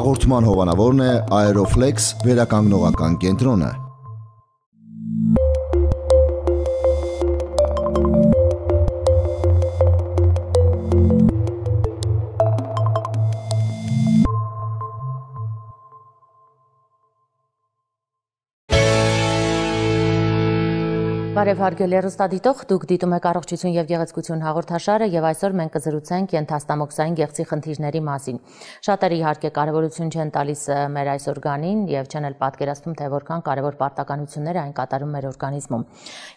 Հաղորդման հովանավորն է Aeroflex վերականգնողական կենտրոնը։ Բարև հարգելի հեռուստադիտող, դուք դիտում եք առողջություն եւ գեղեցկություն հաղորդաշարը եւ այսօր մենք կզրուցենք ենթաստամոքսային գեղձի խնդիրների մասին։ Շատերը իհարկե կարևորություն չեն տալիս մեր այս օրգանին եւ չեն էլ պատկերացնում թե որքան կարևոր պարտականություններ այն կատարում մեր օրգանիզմում։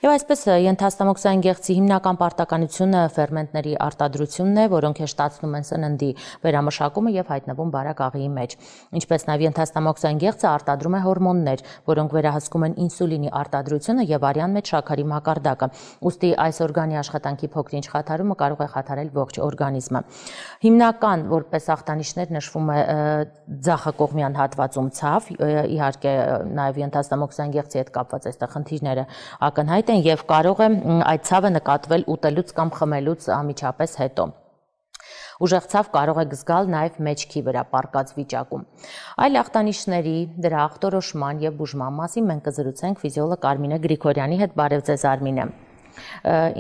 Եվ այսպես ենթաստամոքսային գեղձի հիմնական պարտականությունը ֆերմենտների արտադրությունն է, որոնք հեշտացնում են սննդի վերամշակումը եւ հայտնվում բարակ աղիի մեջ։ Ինչպես նաեւ ենթաստամոքսային գեղձը արտադրում է հորմոններ, որոնք վերահսկում են ինսուլինի արտադրությունը եւ արյան մեջ շաքարի շաքարի մակարդակը։ Ուստի այս օրգանի աշխատանքի փոքրինչ խաթարումը կարող է խաթարել ողջ օրգանիզմը։ Հիմնական որպես ախտանիշներ նշվում է ձախակողմյան հատվածում ցավ, իհարկե նաև ենթաստամոքսային գեղձի հետ կապված այստեղ խնդիրները ակնհայտ են եւ կարող է այդ ցավը նկատվել ուտելուց կամ խմելուց ամիջապես հետո։ Ուժեղ ցավ կարող է զգալ նաև մեջքի վրա պարկած վիճակում։ Այլ ախտանիշների, դրա ախտորոշման եւ բուժման մասին մենք կզրուցենք ֆիզիոլոգ Արմինե Գրիգորյանի հետ։ Բարև ձեզ Արմինե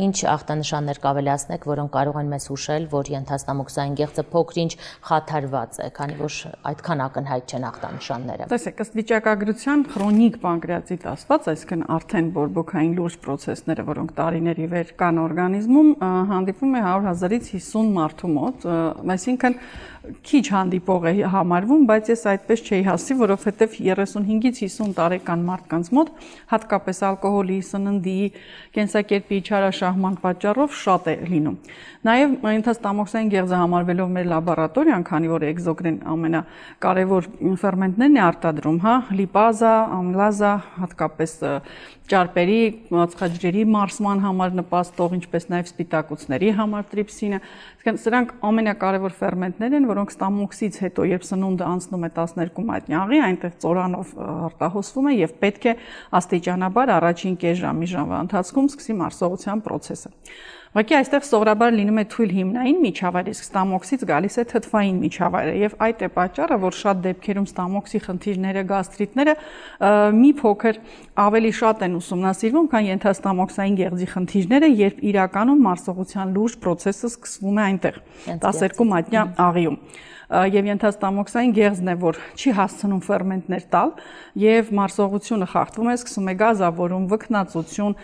ինչ ախտանշաններ կավելացնեք, որոնք կարող են մեզ հուշել, որ ենթաստամոքսային գեղձը փոքրինչ խաթարված է, քանի որ այդքան ակնհայտ չեն ախտանշանները։ Տեսեք, ըստ վիճակագրության քրոնիկ պանկրեատիտ ասված, այսինքն արդեն բորբոքային լուրջ process-ները, որոնք տարիների վեր կան օրգանիզմում, հանդիպում է 100 հազարից 50 մարդու մոտ, այսինքն քիչ հանդիպող է համարվում, բայց ես այդպես չէի հասցի, որովհետև 35-ից 50 տարեկան մարդկանց մոտ հատկապես ալկոհոլի, սննդի, կենսակերպի չարաշահման պատճառով շատ է լինում։ Նաև ենթաստամոքսային գեղձը համարվելով մեր լաբորատորիան, քանի որ էկզոգրեն ամենակարևոր ֆերմենտներն է արտադրում, հա, լիպազա, ամիլազա, հատկապես ճարպերի, ածխաջրերի մարսման համար նպաստող, ինչպես նաև սպիտակուցների համար տրիպսինը, սրանք ամենակարևոր ֆերմենտներ են, որոնք ստամոքսից հետո, երբ սնունդը անցնում է 12 մատնյաղի, այնտեղ ծորանով արտահոսվում է եւ պետք է աստիճանաբար առաջին կես ժամի ժամվա ընթացքում սկսի մարսողության process-ը։ Ուղղակի այստեղ սովորաբար լինում է թույլ հիմնային միջավայր, իսկ ստամոքսից գալիս է թթվային միջավայրը եւ այդ է պատճառը, որ շատ դեպքերում ստամոքսի խնդիրները, գաստրիտները մի փոքր ավելի շատ են ուսումնասիրվում, քան ենթաստամոքսային գեղձի խնդիրները, երբ իրականում մարսողության լուրջ process-ը սկսվում է այնտեղ 12 մատնյա աղիում եւ ենթաստամոքսային գեղձն է, որ չի հասցնում ֆերմենտներ տալ եւ մարսողությունը խախտվում է, սկսում է գազավորում, վկնացություն,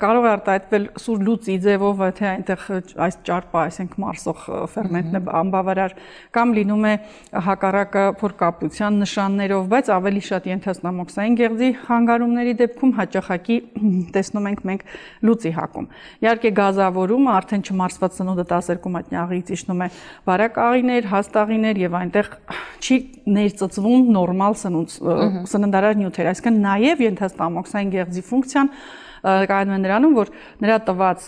կարող է արտահայտվել սուր լուծի ձևով, թե այնտեղ այս ճարպը, այսենք մարսող ֆերմենտն է անբավարար կամ լինում է հակառակը փորկապության նշաններով, բայց ավելի շատ ենթաստամոքսային գեղձի հանգարումների դեպքում հաճախակի տեսնում ենք մենք լուծի հակում։ Իհարկե գազավորումը արդեն չմարսված սնունդը 12 մատնյաղից իջնում է բարակ աղիներ, հաստ աղիներ կալորիներ եւ այնտեղ չի ներծծվում նորմալ սնունդ սննդարար նյութեր, այսինքն նաեւ ենթաստամոքսային գեղձի ֆունկցիան կայանում է նրանում, որ նրա տված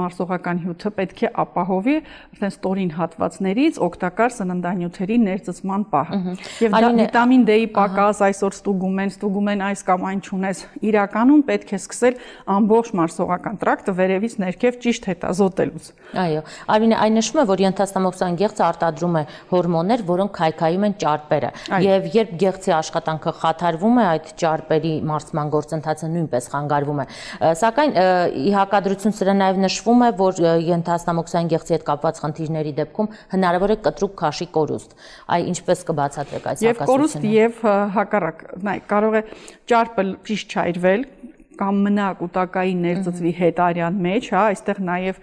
մարսողական հյութը պետք է ապահովի արդեն ստորին հատվածներից օգտակար սննդանյութերի ներծծման պահը։ Եվ դա վիտամին D-ի պակաս այսօր ստուգում են, ստուգում են այս կամ այն չունես։ Իրականում պետք է սկսել ամբողջ մարսողական տրակտը վերևից ներքև ճիշտ հետազոտելուց։ Այո, Արմինե, այն նշում է, որ ենթաստամոքսային գեղձը արտադրում է հորմոններ, որոնք քայքայում են ճարպերը։ Եվ երբ գեղձի աշխատանքը խաթարվում է, այդ ճարպերի մարսման գործընթացը նույնպես խանգարվում է։ Սակայն ի հակադրություն սրա նաև նշվում է, որ ենթաստամոքսային գեղձի հետ կապված խնդիրների դեպքում հնարավոր է կտրուկ քաշի կորուստ։ Այ ինչպես կբացատրեք այս հակասությունը։ Եվ կորուստ եւ հակառակ, նայ, կարող է ճարպը ճիշտ չայրվել, կամ մնա կուտակային ներծծվի հետարյան մեջ, հա, այստեղ նաև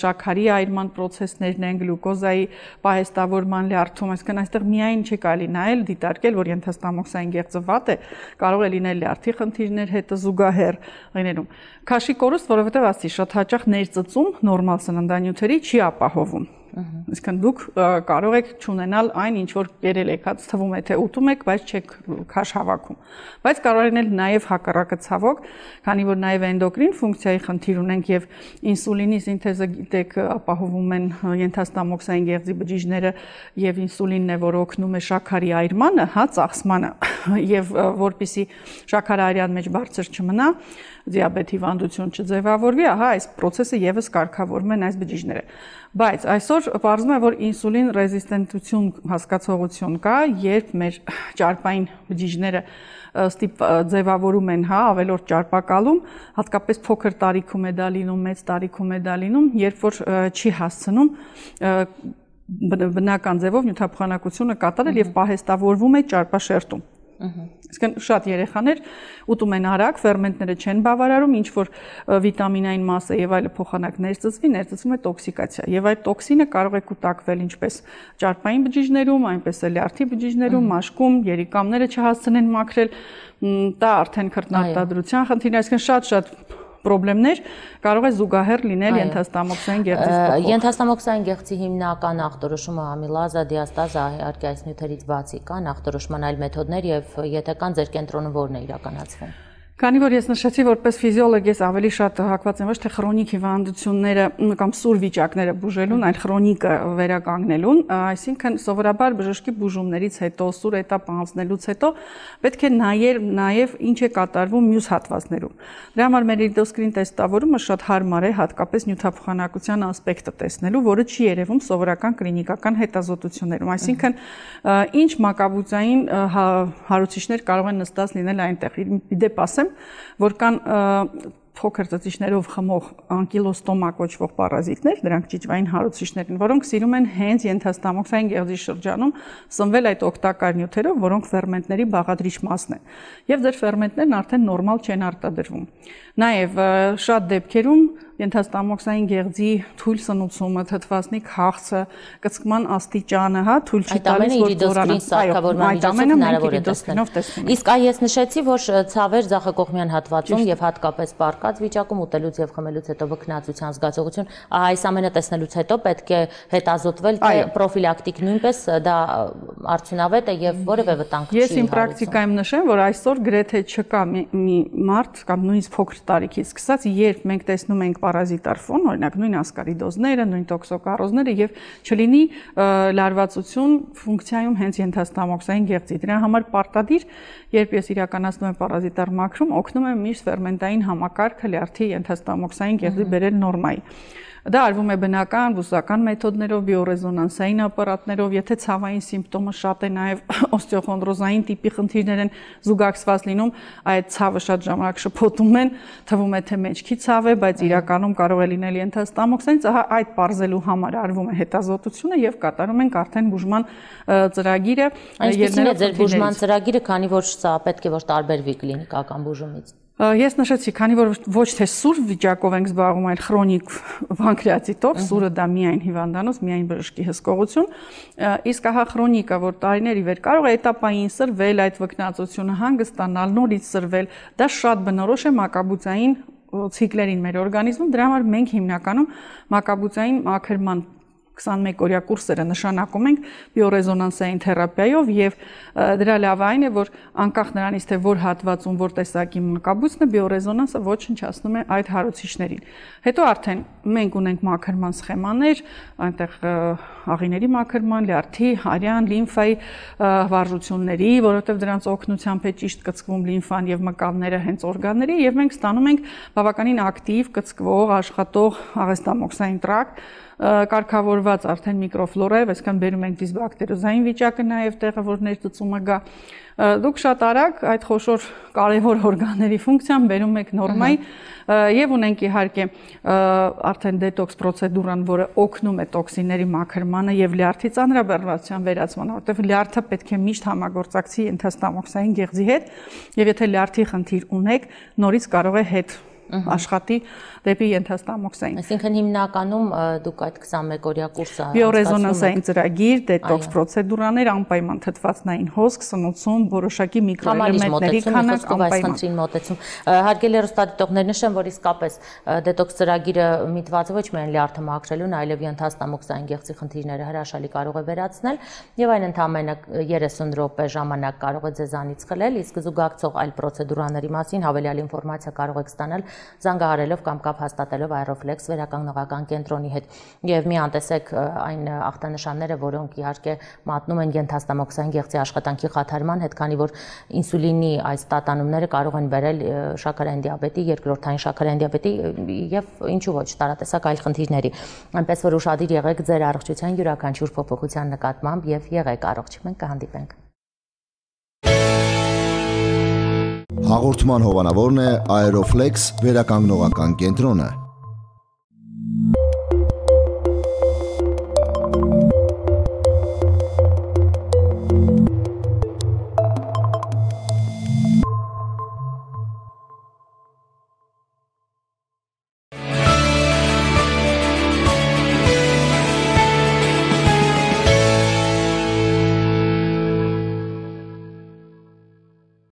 շաքարի այրման process-ներն են, գլյուկոզայի պահեստավորման լյարդում, այսինքն այստեղ միայն չի կարելի նայել, դիտարկել, որ ենթաստամոքսային գեղձը վատ է, կարող է լինել լյարդի խնդիրներ հետը զուգահեռ լինելում։ Քաշի կորուստ, որովհետև ասի շատ հաճախ ներծծում նորմալ սննդանյութերի չի ապահովում Իսկն դուք կարող եք ճանենալ այն ինչ որ երել եք, հաց թվում է թե ուտում եք, բայց չեք քաշ հավաքում։ Բայց կարող լինել նաև հակառակը ցավոք, քանի որ նաև էնդոկրին ֆունկցիայի խնդիր ունենք եւ ինսուլինի սինթեզը գիտեք ապահովում են ենթաստամոքսային գեղձի բջիջները եւ ինսուլինն է, որ օգնում է շաքարի այրմանը, հա, ծախսմանը եւ որpիսի շաքարը արյան մեջ բարձր չմնա, դիաբետ հիվանդություն չձևավորվի, ահա այս process-ը եւս կարգավորում են այս բջիջները։ Բայց այսօր պարզվում է, որ ինսուլին ռեզիստենտություն հասկացողություն կա, երբ մեր ճարպային բջիջները ստիպ ձևավորում են, հա, ավելորդ ճարպակալում, հատկապես փոքր տարիքում է դա լինում, մեծ տարիքում է դա լինում, երբ որ չի հասցնում բնական ձևով նյութափոխանակությունը կատարել եւ պահեստավորվում է ճարպաշերտում։ Իսկն շատ երեխաներ ուտում են արագ, ферментները չեն բավարարում, ինչ որ վիտամինային մասը եւ այլը փոխանակ ներծծվի, ներծծվում է տոքսիկացիա։ Եվ այդ տոքսինը կարող է կուտակվել ինչպես ճարպային բջիջներում, այնպես էլ լյարդի բջիջներում, մաշկում, երիկամները չհասցնեն մաքրել, դա արդեն քրտնարտադրության խնդիրն է, այսինքն շատ-շատ խնդիրներ կարող է զուգահեռ լինել ենթաստամոքսային գեղձի փոխով։ Ենթաստամոքսային գեղձի հիմնական ախտորոշումը ամիլազա, դիաստազա, իհարկե այս նյութերից բացի կան ախտորոշման այլ մեթոդներ եւ եթե կան ձեր կենտրոնը որն է իրականացվում։ Քանի որ ես նշեցի, որպես ֆիզիոլոգ ես ավելի շատ հակված եմ ոչ թե քրոնիկ հիվանդությունները կամ սուր վիճակները բուժելուն, այլ քրոնիկը վերականգնելուն, այսինքն սովորաբար բժշկի բուժումներից հետո, սուր էտա պահանջնելուց հետո պետք է նայեր նաև ինչ է կատարվում մյուս հատվածներում։ Դրա համար մեր ինդոսկրին տեստավորումը շատ հարմար է, հատկապես նյութափոխանակության ասպեկտը տեսնելու, որը չի երևում սովորական կլինիկական հետազոտություններում։ Այսինքն ինչ մակաբուծային հա, հարուցիչներ կարող են նստած լինել այնտեղ։ Դե պասեմ ասեմ, որ կան փոքր ծծիչներով խմող անկիլոստոմա կոչվող պարազիտներ, դրանք ճիճվային հարուցիչներ են, որոնք սիրում են հենց ենթաստամոքսային գեղձի շրջանում սնվել այդ օգտակար նյութերով, որոնք ферментների բաղադրիչ մասն են։ Եվ ձեր ферментներն արդեն նորմալ չեն արտադրվում։ Նաև շատ դեպքերում ենթաստամոքսային գեղձի թույլ սնուցումը, թթվասնի քաղցը, կծկման աստիճանը, հա, թույլ չի տալիս որ Այո, այդ ամենը հնարավոր է տեսնել։ Իսկ այ ես նշեցի, որ ցավեր ձախակողմյան հատվածում եւ հատկապես պարկած վիճակում ուտելուց եւ խմելուց հետո վկնացության զգացողություն, այս ամենը տեսնելուց հետո պետք է հետազոտվել թե պրոֆիլակտիկ նույնպես դա արդյունավետ է եւ որևէ վտանգ չի։ Ես իմ պրակտիկայում նշեմ, որ այսօր գրեթե չկա մի մարդ կամ նույնիսկ փոքր տարիքից սկսած, երբ մենք տեսնում ենք պարազիտար ֆոն, օրինակ նույն ասկարիդոզները, նույն տոքսոկարոզները եւ չլինի լարվածություն ֆունկցիայում հենց ենթաստամոքսային գեղձի։ Դրա համար պարտադիր, երբ ես իրականացնում եմ պարազիտար մաքրում, օգնում եմ միշտ ֆերմենտային համակարգը լյարդի ենթաստամոքսային գեղձի բերել նորմայի։ Դա արվում է բնական, բուսական մեթոդներով, բիոռեզոնանսային ապարատներով, եթե ցավային սիմպտոմը շատ է, նաև օստեոխոնդրոզային տիպի խնդիրներ են զուգակցված լինում, այդ ցավը շատ ժամանակ շփոթում են, թվում է թե մեջքի ցավ է, բայց իրականում կարող է լինել ենթաստամոքսային, ահա այդ parzելու համար արվում է հետազոտությունը եւ կատարում ենք արդեն բուժման ծրագիրը երներով ձեր բուժման ծրագիրը, քանի որ սա պետք է որ տարբերվի կլինիկական բուժումից։ Ես նշեցի, քանի որ ոչ թե սուր վիճակով ենք զբաղվում, այլ քրոնիկ պանկրեատիտով, սուրը դա միայն հիվանդանոց, միայն բժշկի հսկողություն, իսկ ահա քրոնիկը, որ տարիների վեր կարող է этаպային սրվել այդ վկնածությունը, հանգստանալ, նորից սրվել, դա շատ բնորոշ է մակաբուծային ցիկլերին մեր օրգանիզմում, դրա համար մենք հիմնականում մակաբուծային ակրման 21 օրյա կուրսերը նշանակում ենք բիոռեզոնանսային թերապիայով եւ դրա լավ այն է, որ անկախ նրանից թե որ հատվածում որ տեսակի մկաբույցն է, բիոռեզոնանսը ոչնչացնում է այդ հարուցիչներին։ Հետո արդեն մենք ունենք մաքրման սխեմաներ, այնտեղ աղիների մաքրման, լյարդի, արյան, լիմֆայի վարժությունների, որովհետեւ դրանց օգնությամբ է ճիշտ կծկվում լիմֆան եւ մկալները հենց օրգանների եւ մենք ստանում ենք բավականին ակտիվ կծկվող աշխատող աղեստամոքսային տրակտ կարգավորված արդեն միկրոֆլորա է, այսինքն բերում ենք դիսբակտերիոզային վիճակը նաև տեղը, որ ներծծումը գա։ Դուք շատ արագ այդ խոշոր կարևոր օրգանների ֆունկցիան բերում եք նորմայի եւ ունենք իհարկե արդեն դետոքս պրոցեդուրան, որը օգնում է տոքսինների մաքրմանը եւ լյարդի ծանրաբեռնվածության վերացմանը, որտեղ լյարդը պետք է միշտ համագործակցի ենթաստամոքսային գեղձի հետ եւ եթե լյարդի խնդիր ունեք, նորից կարող է հետ աշխատի դեպի ենթաստամոքսային։ Այսինքն հիմնականում դուք այդ 21 օրյա կուրսը բիոռեզոնանսային ծրագիր, դետոքս պրոցեդուրաներ, անպայման թթվածնային հոսք, սնուցում, որոշակի միկրոէլեմենտների քանակ անպայման խնդրին մոտեցում։ Հարգելի հեռուստադիտողներ, նշեմ, որ իսկապես դետոքս ծրագիրը միտված ոչ միայն լյարդը մաքրելուն, այլև ենթաստամոքսային գեղձի խնդիրները հրաշալի կարող է վերացնել եւ այն ընդամենը 30 րոպե ժամանակ կարող է ձեզանից խլել, իսկ զուգակցող այլ պրոցեդուրաների մասին հավելյալ ինֆորմացիա կարող եք ստանալ զանգահարելով կամ կապ հաստատելով Aeroflex վերականգնողական կենտրոնի հետ։ Եվ մի անտեսեք այն ախտանշանները, որոնք իհարկե մատնում են ենթաստամոքսային գեղձի աշխատանքի խաթարման հետ, քանի որ ինսուլինի այս տատանումները կարող են բերել շաքարային դիաբետի, երկրորդային շաքարային դիաբետի եւ ինչու ոչ տարատեսակ այլ խնդիրների։ Այնպես որ ուշադիր եղեք ձեր առողջության յուրաքանչյուր փոփոխության նկատմամբ եւ եղեք առողջ։ Մենք կհանդիպենք։ Հաղորդման հովանավորն է Aeroflex վերականգնողական կենտրոնը։